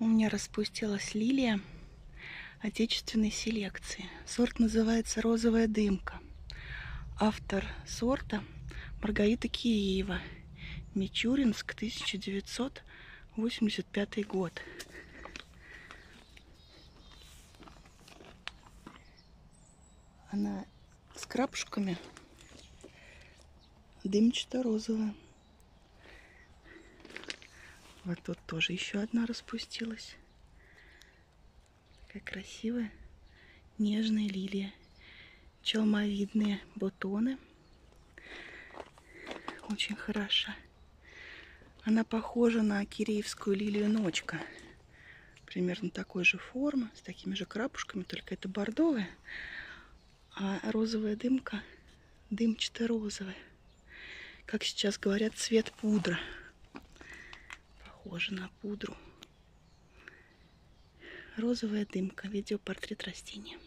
У меня распустилась лилия отечественной селекции. Сорт называется «Розовая дымка». Автор сорта Маргарита Киреева. Мичуринск, 1985 год. Она с крапушками дымчато-розовая. Вот тут тоже еще одна распустилась. Такая красивая, нежная лилия. Челмовидные бутоны. Очень хороша. Она похожа на киреевскую лилию ночка. Примерно такой же формы, с такими же крапушками, только это бордовая. А розовая дымка дымчато-розовая. Как сейчас говорят, цвет пудра похоже на пудру. Розовая дымка. Видеопортрет растения.